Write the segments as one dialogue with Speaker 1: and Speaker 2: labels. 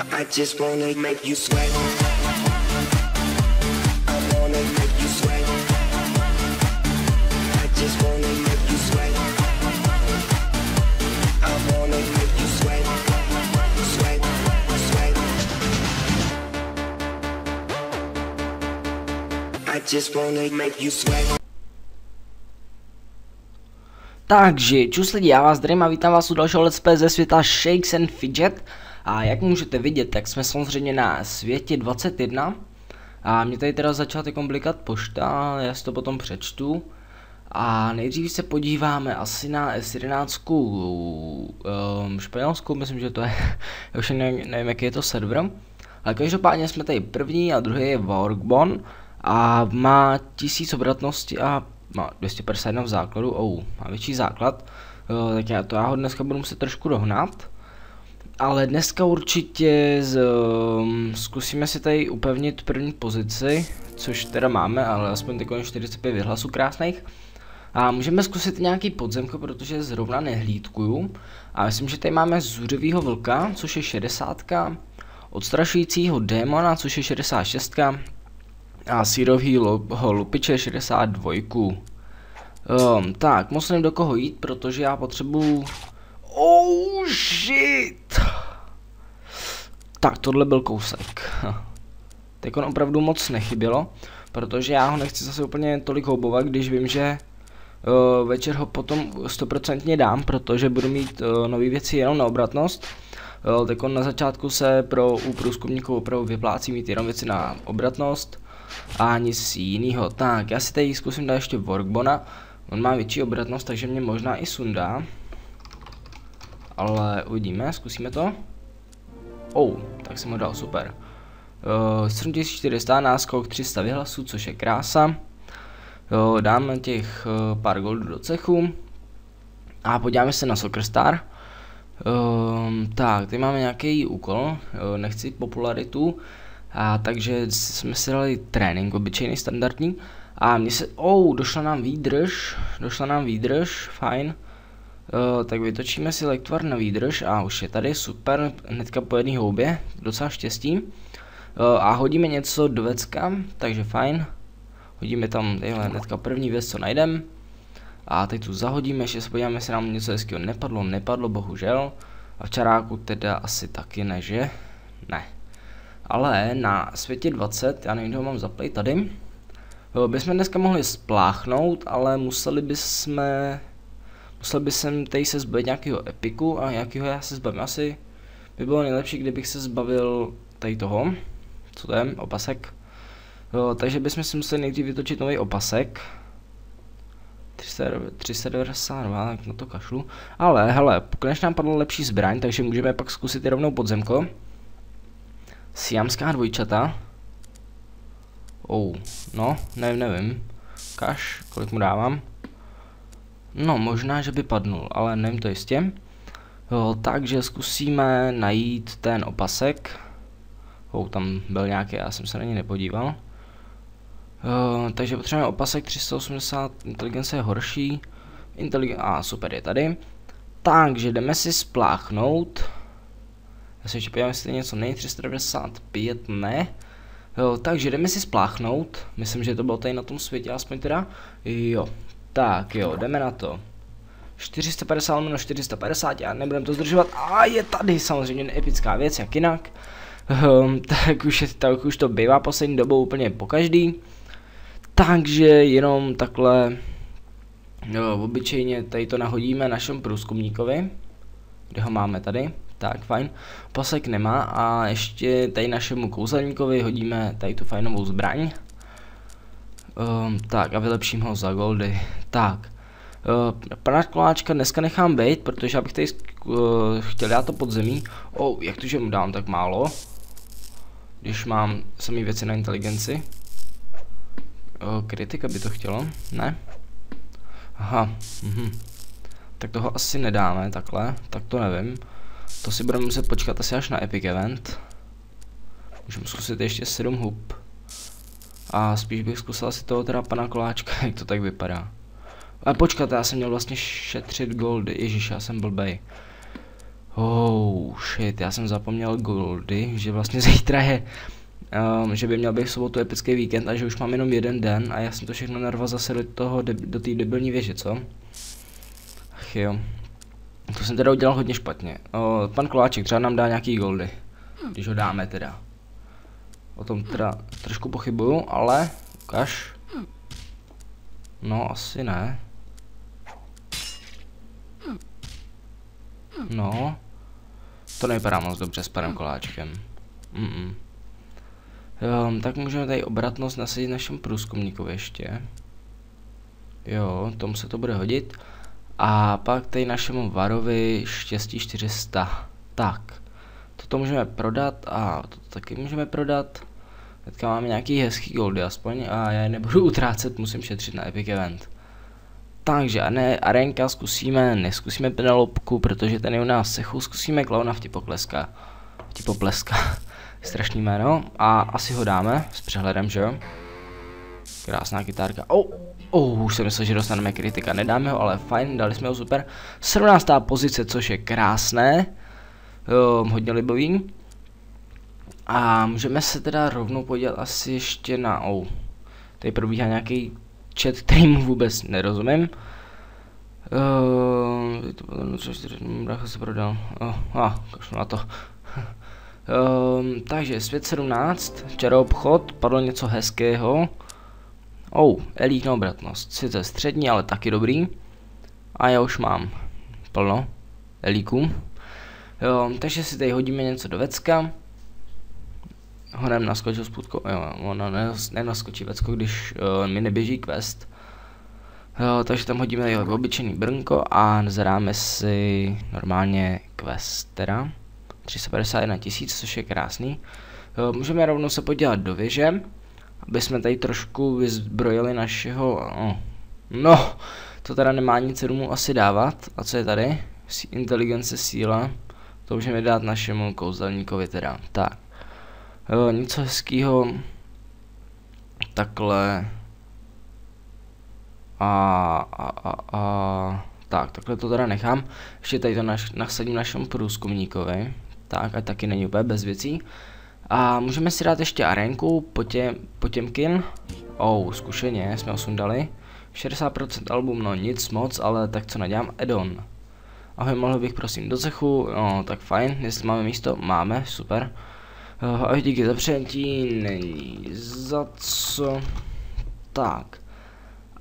Speaker 1: I just wanna make you sweat. I wanna make you sweat. I just wanna make you sweat. I wanna make you sweat. Sweat, sweat. I just wanna make you sweat.
Speaker 2: Takže, čus lidi, já vás zdravím a vítám vás u dalšího let's ze světa Shakes and Fidget. A jak můžete vidět, tak jsme samozřejmě na světě 21. A mě tady teda začala teď komplikat pošta, já si to potom přečtu. A nejdřív se podíváme asi na S11 um, španělskou, myslím, že to je, já už nevím, nevím, jaký je to server. Ale každopádně jsme tady první a druhý je Workbon a má tisíc obratnosti a má 251 v základu, oh, má větší základ, uh, tak já to já ho dneska budu muset trošku dohnat. Ale dneska určitě z, um, zkusíme si tady upevnit první pozici, což teda máme, ale aspoň teď 45 vyhlasů krásných. A můžeme zkusit nějaký podzemko, protože zrovna nehlídkuju. A myslím, že tady máme zuřivýho vlka, což je 60. Odstrašujícího démona, což je 66 a sírovýho lupiče 62. Um, tak, musím do koho jít, protože já potřebuju... Oh shit! Tak, tohle byl kousek. Teď on opravdu moc nechybělo, protože já ho nechci zase úplně tolik houbovat, když vím, že uh, večer ho potom stoprocentně dám, protože budu mít uh, nové věci jenom na obratnost. Uh, tak on na začátku se pro u průzkumníků opravdu vyplácí mít jenom věci na obratnost a nic jiného. Tak, já si tady zkusím dát ještě Workbona. On má větší obratnost, takže mě možná i sundá. Ale uvidíme, zkusíme to. Oh, tak jsem ho dal, super. Uh, 7400 náskok, 300 vyhlasů, což je krása. Uh, dáme těch uh, pár goldů do cechu. A podíváme se na Soccer Star. Uh, tak, tady máme nějaký úkol, uh, nechci popularitu, a takže jsme si dali trénink, obyčejný, standardní. A mně se, oh, došla nám výdrž, došla nám výdrž, fajn. Uh, tak vytočíme si lektvar na výdrž a už je tady, super, hnedka po jedné houbě, docela štěstí. Uh, a hodíme něco do vecka, takže fajn. Hodíme tam tyhle hnedka první věc, co najdem. A teď tu zahodíme, ještě se podíváme, jestli nám něco hezkého nepadlo, nepadlo, bohužel. A v čaráku teda asi taky ne, že? Ne. Ale na světě 20, já nevím, ho mám zaplay tady, bychom dneska mohli spláchnout, ale museli bychom, museli bychom tady se zbavit nějakého epiku a nějakého já se zbavím. Asi by bylo nejlepší, kdybych se zbavil tady toho, co to je, opasek. Jo, takže bychom si museli nejdřív vytočit nový opasek. 392, tak na to kašlu. Ale hele, pokud nám padla lepší zbraň, takže můžeme pak zkusit i rovnou podzemko. Siamská dvojčata. Oh, no, nevím, nevím. Kaš, kolik mu dávám? No, možná, že by padnul, ale nevím to jistě. Jo, takže zkusíme najít ten opasek. Oh, tam byl nějaký, já jsem se na něj nepodíval. Jo, takže potřebujeme opasek 380, inteligence je horší. Inteligence, a ah, super, je tady. Takže jdeme si spláchnout. Já se ještě podívám, jestli něco není, 395 ne. Jo, takže jdeme si spláchnout. Myslím, že to bylo tady na tom světě, aspoň teda. Jo, tak jo, jdeme na to. 450 na 450, já nebudem to zdržovat. A je tady samozřejmě epická věc, jak jinak. Um, tak, už je, tak už to bývá poslední dobou úplně po každý. Takže jenom takhle jo, obyčejně tady to nahodíme našem průzkumníkovi. Kde ho máme tady? Tak, fajn. Pasek nemá a ještě tady našemu kouzelníkovi hodíme tady tu fajnovou zbraň. Um, tak a vylepším ho za goldy. Tak. Uh, pana koláčka dneska nechám být, protože já bych tady uh, chtěl dát to podzemí. Oh, jak to, že mu dám tak málo? Když mám samý věci na inteligenci. Uh, kritika by to chtělo, ne? Aha, mhm. Tak toho asi nedáme takhle, tak to nevím. To si budeme muset počkat asi až na Epic Event. Můžeme zkusit ještě 7 hub. A spíš bych zkusil asi toho teda pana koláčka, jak to tak vypadá. Ale počkat, já jsem měl vlastně šetřit goldy, ježiš, já jsem blbej. Oh, shit, já jsem zapomněl Goldy, že vlastně zítra je, um, že by měl být v sobotu epický víkend a že už mám jenom jeden den a já jsem to všechno narval zase do toho, do té debilní věže, co? Ach jo. To jsem teda udělal hodně špatně. O, pan Koláček třeba nám dá nějaký goldy. Když ho dáme teda. O tom teda trošku pochybuju, ale ukaž. No, asi ne. No. To nevypadá moc dobře s panem Koláčkem. Mm -mm. Jo, tak můžeme tady obratnost nasadit našem průzkumníkovi ještě. Jo, tomu se to bude hodit. A pak tady našemu Varovi štěstí 400. Tak, toto můžeme prodat a toto taky můžeme prodat. Teďka máme nějaký hezký goldy aspoň a já je nebudu utrácet, musím šetřit na Epic Event. Takže a ne, arenka zkusíme, neskusíme Penelopku, protože ten je u nás sechu, zkusíme klauna vtipokleska. Vtipopleska, strašný jméno a asi ho dáme s přehledem, že jo? Krásná kytárka. Oh, oh, už jsem myslel, že dostaneme kritika. Nedáme ho, ale fajn, dali jsme ho super. 17. pozice, což je krásné. Um, hodně libový. A můžeme se teda rovnou podívat asi ještě na... Oh, tady probíhá nějaký chat, který mu vůbec nerozumím. Uh, to bylo 4, brácha se prodal. Oh, ah, kašlu na to. um, takže svět 17, včera obchod, padlo něco hezkého. Oh, elitní obratnost, sice střední, ale taky dobrý. A já už mám plno elíků. Jo, takže si tady hodíme něco do vecka. Honem naskočil spůdko, jo, ona nenaskočí vecko, když uh, mi neběží quest. Jo, takže tam hodíme tady obyčejný brnko a zadáme si normálně quest teda. 351 tisíc, což je krásný. Jo, můžeme rovnou se podívat do věže aby jsme tady trošku vyzbrojili našeho, no, no, to teda nemá nic mu asi dávat. A co je tady? Inteligence, síla, to můžeme dát našemu kouzelníkovi teda. Tak, jo, něco hezkýho, takhle, a, a, a, a, tak, takhle to teda nechám. Ještě tady to naš, nasadím našemu průzkumníkovi. Tak, a taky není úplně bez věcí. A můžeme si dát ještě arenku, potě, Potěmkin. Oh, zkušeně, jsme ho sundali. 60% album, no nic moc, ale tak co nadělám, Edon. Ahoj, mohl bych prosím do cechu, no tak fajn, jestli máme místo, máme, super. Uh, ahoj, díky za přijetí, není za co. Tak.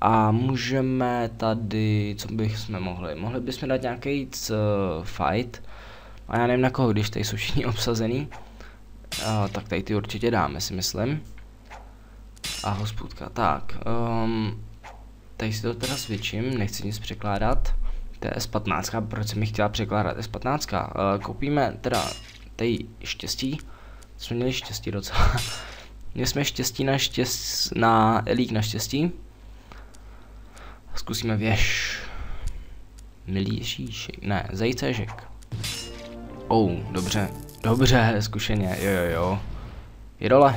Speaker 2: A můžeme tady, co bychom mohli, mohli bychom dát nějaký fight. A já nevím na koho, když tady jsou všichni obsazený. Uh, tak tady ty určitě dáme, si myslím. A hospůdka, tak. Um, tady si to teda zvětším, nechci nic překládat. To je S15, proč jsem mi chtěla překládat S15? Uh, koupíme teda tady štěstí. Jsme měli štěstí docela. Měli jsme štěstí na štěstí, na elík na štěstí. Zkusíme věž. Milý Ježíšek, ne, zajícežek. Oh, dobře, Dobře, zkušeně, jo jo jo. Je dole.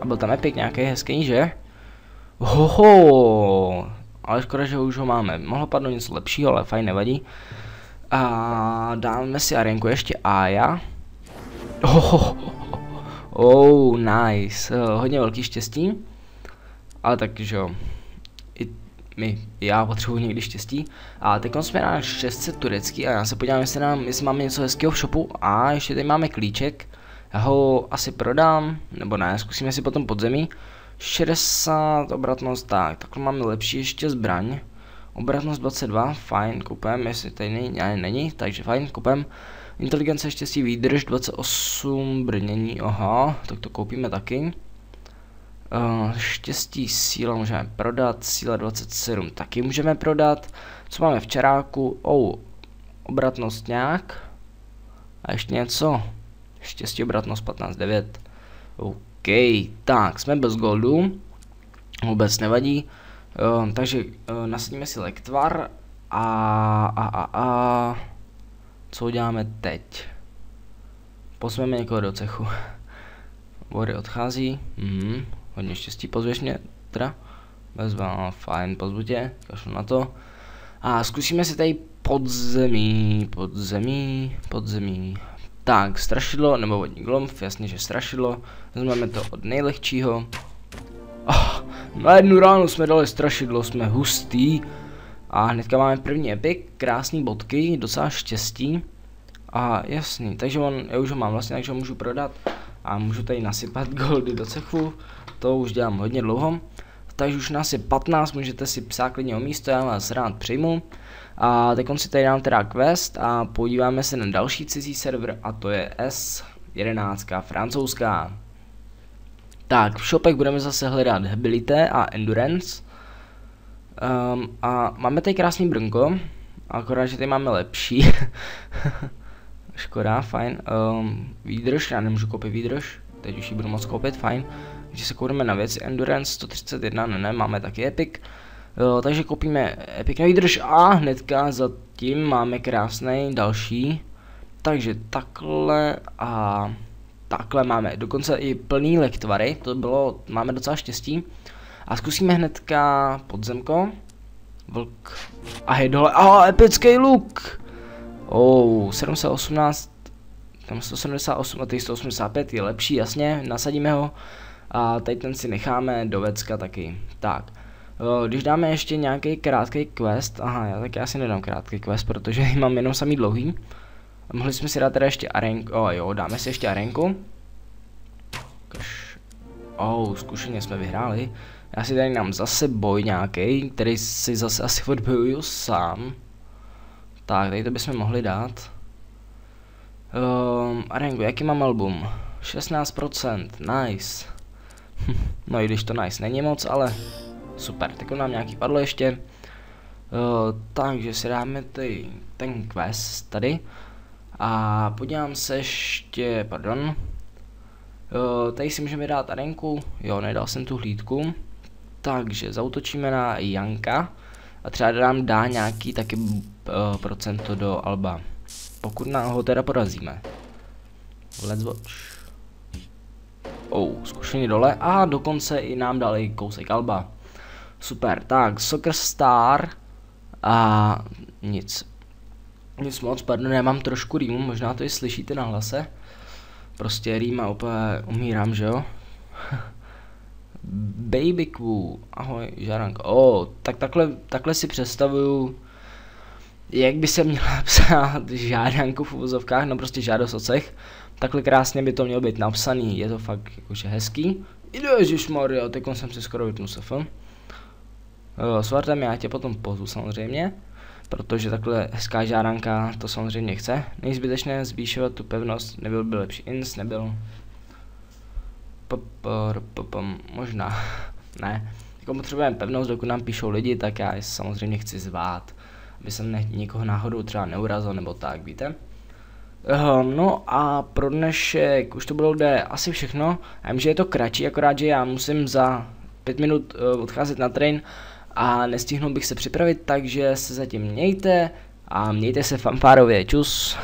Speaker 2: A byl tam epic nějaký hezký, že? Hoho, ale škoda, že už ho máme. Mohlo padnout něco lepšího, ale fajn, nevadí. A dáme si arenku ještě Aja. Oh, oh, nice. Hodně velký štěstí. Ale tak, že jo my, já potřebuji někdy štěstí. A teď jsme na 600 turecký a já se podívám, jestli, nám, jestli máme něco hezkého v shopu. A ještě tady máme klíček. Já ho asi prodám, nebo ne, zkusíme si potom podzemí. 60 obratnost, tak, takhle máme lepší ještě zbraň. Obratnost 22, fajn, kupem, jestli tady není, ne, není, takže fajn, kupem. Inteligence, štěstí, výdrž, 28, brnění, aha, tak to koupíme taky. Uh, štěstí síla můžeme prodat, síla 27 taky můžeme prodat. Co máme v čeráku? Oh, obratnost nějak. A ještě něco. Štěstí obratnost 15.9. OK, tak, jsme bez goldu. Vůbec nevadí. Uh, takže uh, nasadíme si lektvar a, a, a, a co uděláme teď? Posmeme někoho do cechu. Bory odchází. Mhm. Hodně štěstí, pozvěš mě, teda. No, fajn, pozvu tě, kašlu na to. A zkusíme si tady Podzemí, podzemí, podzemí. Tak, strašidlo, nebo vodní glomf, jasně, že strašidlo. Vezmeme to od nejlehčího. Oh, na jednu ránu jsme dali strašidlo, jsme hustý. A hnedka máme první epic, krásný bodky, docela štěstí. A jasný, takže on, já už ho mám vlastně, takže ho můžu prodat. A můžu tady nasypat goldy do cechu, to už dělám hodně dlouho. Takže už nás je 15, můžete si psát klidně o místo, já vás rád přijmu. A teď si tady dám teda quest a podíváme se na další cizí server a to je S11, francouzská. Tak, v shopech budeme zase hledat Habilité a Endurance. Um, a máme tady krásný brnko, akorát, že tady máme lepší. Škoda, fajn. Um, výdrž, já nemůžu koupit výdrž, teď už ji budu moc koupit, fajn. Takže se koukneme na věci, Endurance 131, ne, ne, máme taky Epic. Uh, takže koupíme Epic na výdrž a hnedka za tím máme krásný další. Takže takhle a takhle máme dokonce i plný lektvary, to bylo, máme docela štěstí. A zkusíme hnedka podzemko. Vlk. A je dole, a epický luk! Oh, 718, tam 178 a tady 185 je lepší, jasně, nasadíme ho. A tady ten si necháme do vecka taky. Tak, když dáme ještě nějaký krátký quest, aha, já, tak já si nedám krátký quest, protože mám jenom samý dlouhý. Mohli jsme si dát teda ještě arenku, oh jo, dáme si ještě arenku. Oh, zkušeně jsme vyhráli. Já si tady dám zase boj nějaký, který si zase asi odbojuju sám. Tak, tady to bychom mohli dát. Um, Arengu, jaký mám album? 16%, nice. no i když to nice není moc, ale super. Tak nám nějaký padlo ještě. Uh, takže si dáme ty, ten quest tady. A podívám se ještě, pardon. Uh, tady si můžeme dát arenku, jo, nedal jsem tu hlídku. Takže zautočíme na Janka a třeba nám dá nějaký taky uh, procento do Alba. Pokud nám ho teda porazíme. Let's watch. Oh, zkušení dole a dokonce i nám dali kousek Alba. Super, tak Soccer Star a nic. Nic moc, pardon, já mám trošku rýmu, možná to i slyšíte na hlase. Prostě rýma úplně umírám, že jo? Baby Quo, ahoj, žáranka. Oh, tak takhle, takhle si představuju, jak by se měla psát žádanku v uvozovkách, no prostě žádost o cech. Takhle krásně by to mělo být napsaný, je to fakt jakože hezký. Ježišmarja, teď jsem si skoro vypnul sefl. Svartem já tě potom pozvu samozřejmě, protože takhle hezká žádanka to samozřejmě chce. Nejzbytečné zvýšovat tu pevnost, nebyl by lepší ins, nebyl možná, ne. Jako potřebujeme pevnost, dokud nám píšou lidi, tak já je samozřejmě chci zvát, aby jsem ne, někoho náhodou třeba neurazil nebo tak, víte. Uh, no a pro dnešek už to bylo jde asi všechno. Já vím, že je to kratší, akorát, že já musím za pět minut uh, odcházet na train a nestihnul bych se připravit, takže se zatím mějte a mějte se fanfárově, čus.